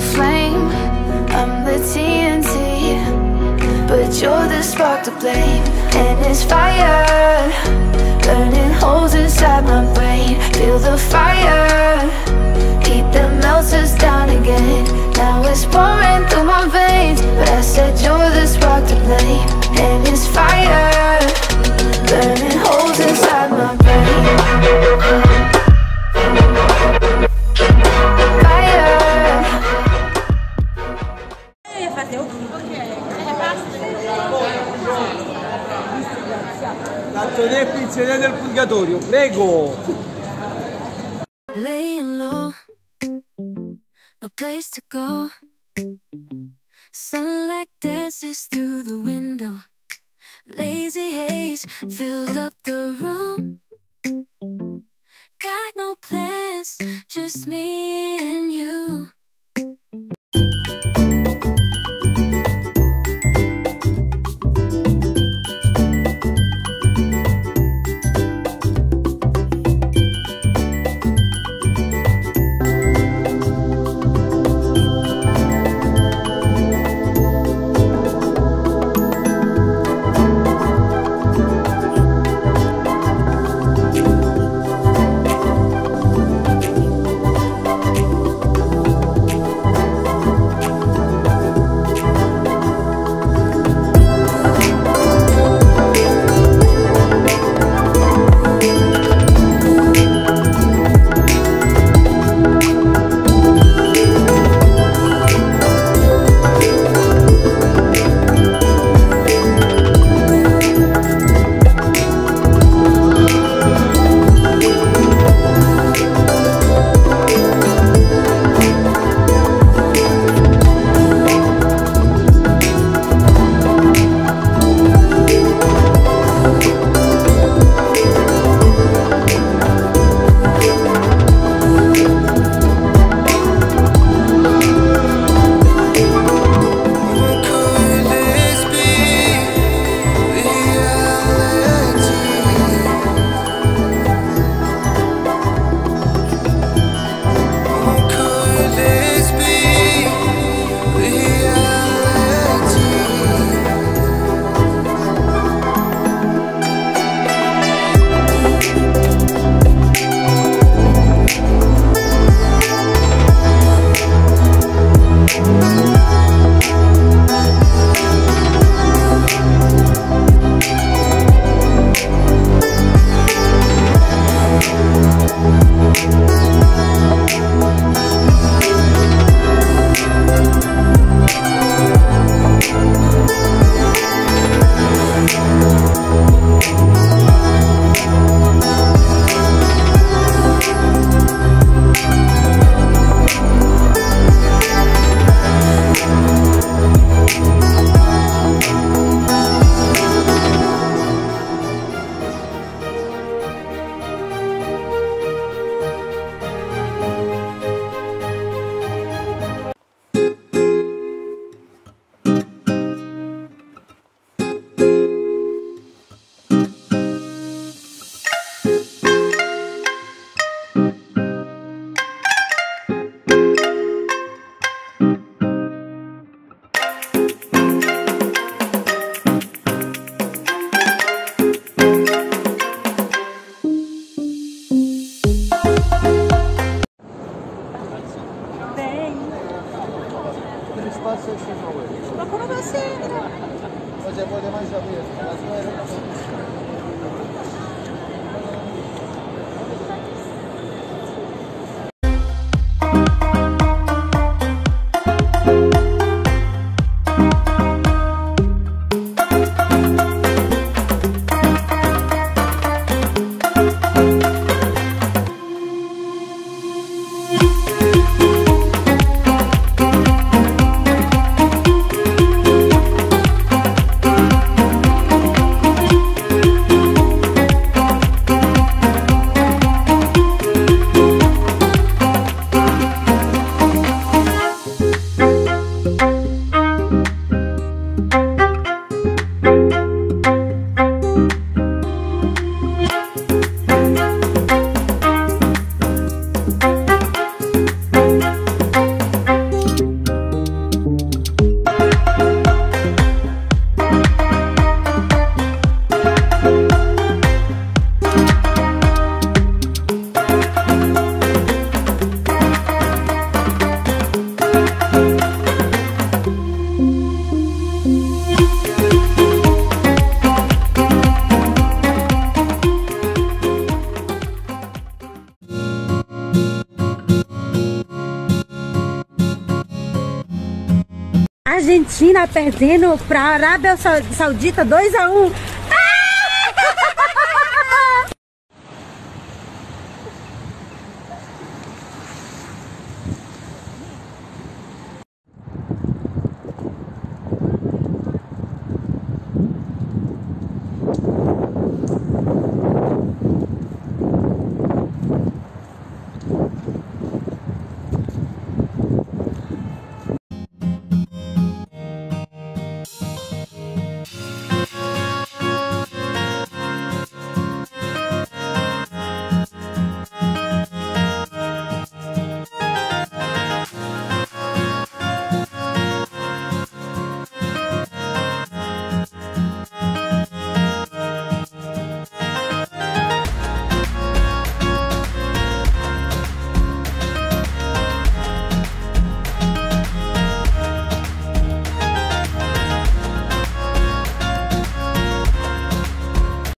Flame. I'm the TNT, but you're the spark to blame. And it's fire, burning holes inside my brain. Feel the fire, heat that melts us down again. Now it's pouring through my veins, but I said you're the spark to blame. And it's fire, Tanto del pizzeria del purgatorio, prego! Laying low, no place to go. Sunlight dances through the window. Lazy haze fills up the room. Got no plans, just me and you. passagem de valores. Procura uma cena. Hoje é boa demais já mesmo. Mas não era uma Argentina perdendo para a Arábia Saudita 2 a 1